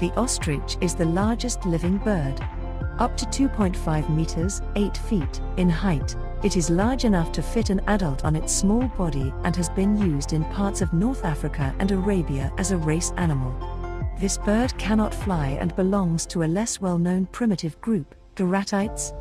The ostrich is the largest living bird. Up to 2.5 meters, 8 feet, in height, it is large enough to fit an adult on its small body and has been used in parts of North Africa and Arabia as a race animal. This bird cannot fly and belongs to a less well known primitive group, the Paleo.